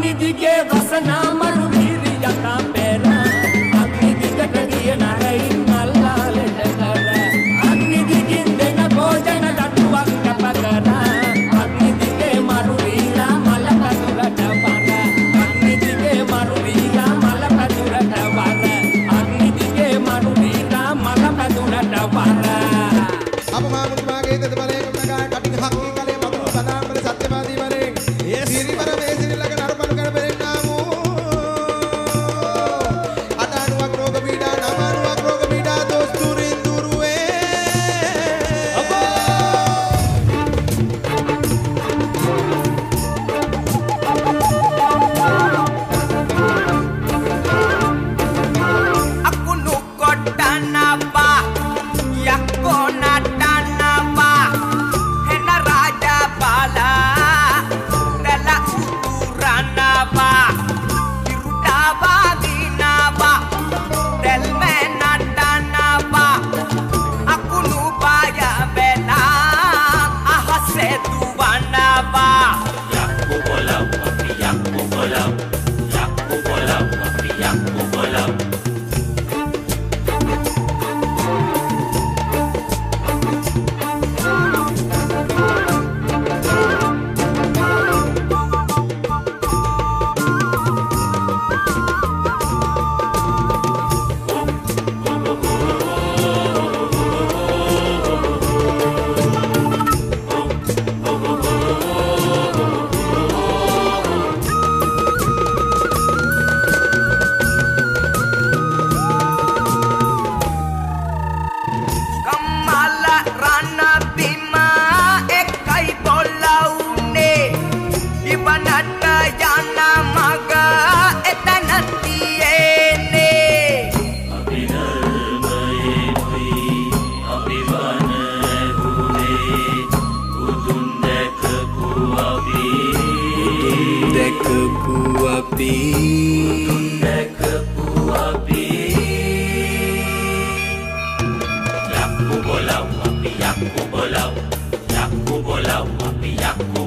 निधि के वसनामा අපි. දැකපු අපි යක්කු බොලව් අපි යක්කු බොලව් යක්කු බොලව් අපි යක්කු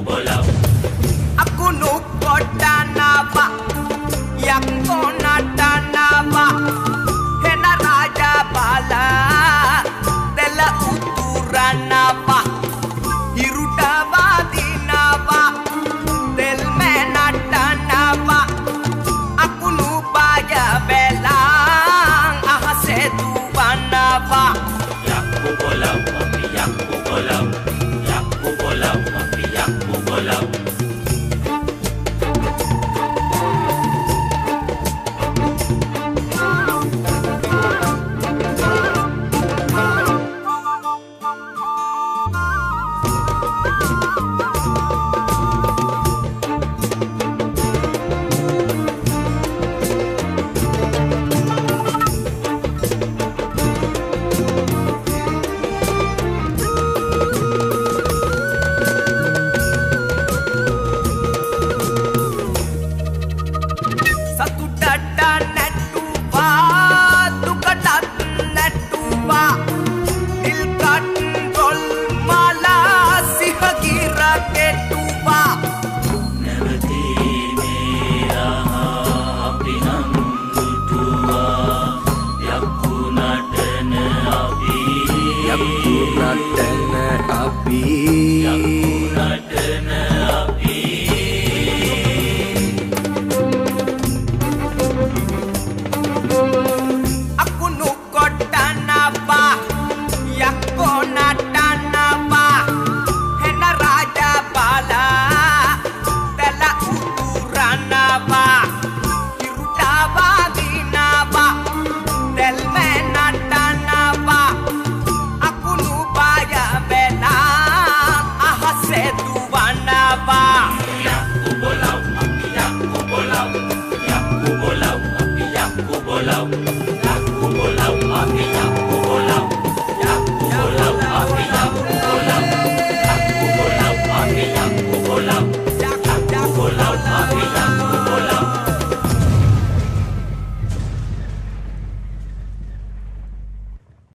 い。now.